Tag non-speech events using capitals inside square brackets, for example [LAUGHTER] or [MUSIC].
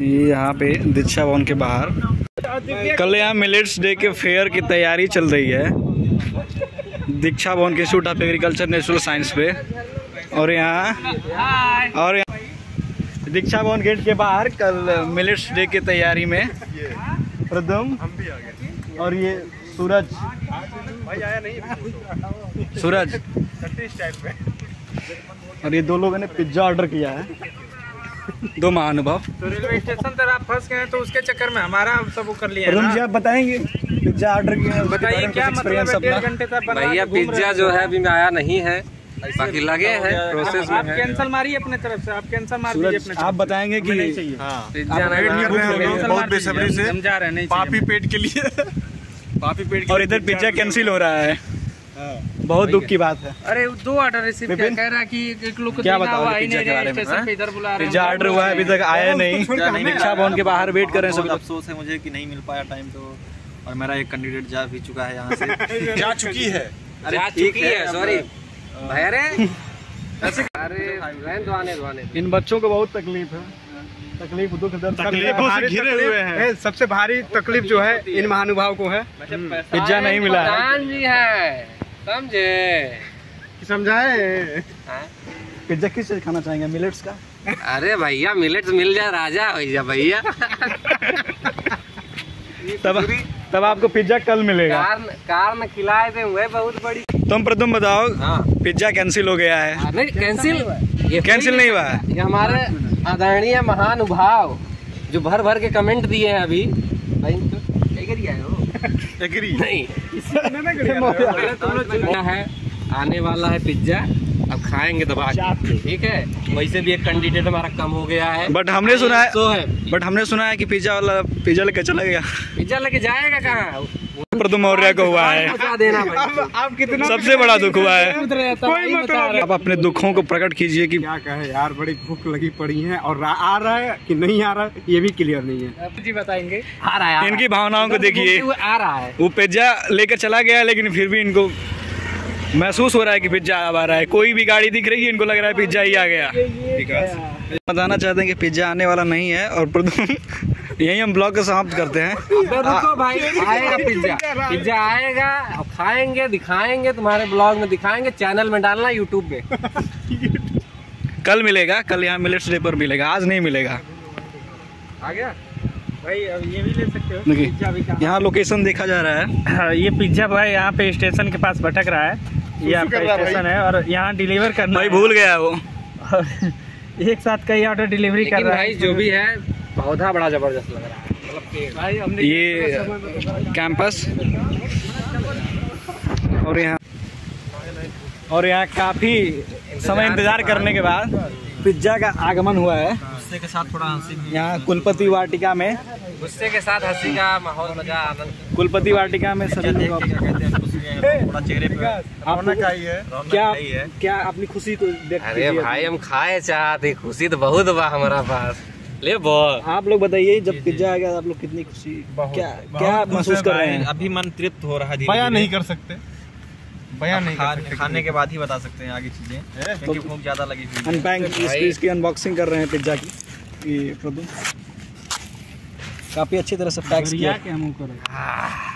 ये यहाँ पे दीक्षा भवन के बाहर। कल यहाँ मिलेट्स डे के फेयर की तैयारी चल रही है। दीक्षा भवन के institute of agriculture natural science पे। और यहाँ और यहाँ दीक्षा भवन गेट के बाहर कल मिलेट्स डे की तैयारी में प्रदम और ये सूरज। भाई आया नहीं सूरज। और ये दो लोगों ने पिज़्ज़ा ऑर्डर किया है। दो महानुभव। तो रेलवे स्टेशन तक आप फंस गए तो उसके चक्कर में हमारा सब वो कर लिया है जी ना? आप बताएँगे पिज़्ज़ा ऑर्डर किया है बताइए क्या मतलब डेढ़ घंटे तक भैया पिज्जा जो है अभी में आया नहीं है। बाकी लगे हैं प्रोसेस में है। कैंसिल मारिए अपने तरफ़ से आप कैंसिल मार दीजिए अपने आप बताएँगे कि नहीं चाहिए। आप नहीं रहे हैं बहुत बेसब्री से। जा रहे हैं नहीं पापी पेट के लिए। पापी पेट और इधर पिज्जा कैंसिल हो रहा है। बहुत दुख की बात है। अरे दो ऑर्डर रिसीव क्या कह रहा कि एक लोग क्या बताओगे ही पिज्जा के बारे में, इधर बुला रहे हैं। पिज्जा ऑर्डर हुआ है अभी तक आया नहीं। दीक्षा भवन के बाहर वेट कर रहे हैं लोग। अफसोस है मुझे कि नहीं मिल पाया टाइम तो और मेरा एक कैंडिडेट जा भी चुका है यहाँ से। [LAUGHS] जा चुकी है। अरे चुकी है सॉरी भैया रे? [LAUGHS] अरे। इन बच्चों को बहुत तकलीफ़ है। तकलीफ़ दुख दर्द तकलीफों से घिरे हुए हैं। सबसे भारी तकलीफ़ जो है इन महानुभाव को है। पिज्जा नहीं मिला। है है समझे? समझाए? हाँ? पिज्जा किस चीज़ खाना चाहेंगे मिलेट्स का? अरे भैया मिलेट्स मिल जाए राजा। भैया भैया। तब तब आपको पिज्जा कल मिलेगा। कार कार में खिलाए थे हुए बहुत बड़ी तुम प्रथम बताओ हाँ। पिज्जा कैंसिल हो गया है। नहीं कैंसिल कैंसिल नहीं हुआ है। ये हमारे आदरणीय महानुभाव जो भर भर के कमेंट दिए हैं अभी। तो क्या करिए आए हो नहीं [LAUGHS] है आने वाला है पिज्जा अब खाएँगे दबा के ठीक है? वैसे भी एक कैंडिडेट हमारा कम हो गया है। बट हमने सुना है तो है। बट हमने सुना है कि पिज्जा वाला पिज्जा लेके चला गया। पिज्जा लेके जाएगा कहाँ? प्रथम मौर्य को हुआ है। आप कितना सबसे बड़ा दुख हुआ है। कोई मतलब आप अपने दुखों को प्रकट कीजिए कि क्या कहे यार बड़ी भूख लगी पड़ी है और आ रहा है कि नहीं आ रहा है ये भी क्लियर नहीं है। जी बताएँगे। आ रहा है इनकी भावनाओं को देखिए। आ रहा है? वो पिज्जा लेकर चला गया लेकिन फिर भी इनको महसूस हो रहा है कि पिज्जा अब आ रहा है। कोई भी गाड़ी दिख रही है इनको लग रहा है पिज्जा ही आ गया। बताना चाहते हैं कि पिज्जा आने वाला नहीं है और प्रथम यही हम ब्लॉग को समाप्त करते हैं। रुको भाई [LAUGHS] आएगा पिज्जा पिज्जा आएगा खाएँगे दिखाएँगे तुम्हारे ब्लॉग में दिखाएँगे चैनल में डालना यूट्यूब पे। कल मिलेगा कल यहाँ मिलेट्स डे पर मिलेगा आज नहीं मिलेगा। आ गया? भाई अब ये भी ले सकते हो पिज्जा यहाँ लोकेशन देखा जा रहा है। हाँ, ये पिज्जा भाई यहाँ पे स्टेशन के पास भटक रहा है। ये आपका स्टेशन है और यहाँ डिलीवर करना भाई भूल गया वो। [LAUGHS] एक साथ कई ऑर्डर डिलीवरी कर रहा भाई है जो भी है पौधा बड़ा ज़बरदस्त लग रहा है। मतलब पेड़। भाई हमने ये कैंपस। और यहाँ और यहाँ काफ़ी समय इंतज़ार करने के बाद पिज्जा का आगमन हुआ है। गुस्से के साथ थोड़ा हँसी यहाँ कुलपति वाटिका में गुस्से के साथ हँसी का माहौल मज़ा आनंद। कुलपति वाटिका में सभी लोग हैं थोड़ा चेहरे पे रौनक आई है। क्या क्या अपनी खुशी को व्यक्त अरे भाई हम खाए चाहते खुशी तो बहुत बा हमारा पास। ले आप लोग बताइए जब पिज्जा आ गया आप लोग कितनी खुशी? क्या क्या महसूस कर रहे हैं? अभी मन तृप्त हो रहा है बयान नहीं कर सकते। बयान नहीं कर खा- सकते खाने के बाद ही बता सकते हैं आगे चीज़ें क्योंकि भूख ज़्यादा लगी हुई है। अनपैक इसकी अनबॉक्सिंग कर रहे हैं पिज्जा की। ये प्रदू काफ़ी अच्छी तरह से पैक किया। के मुँह करो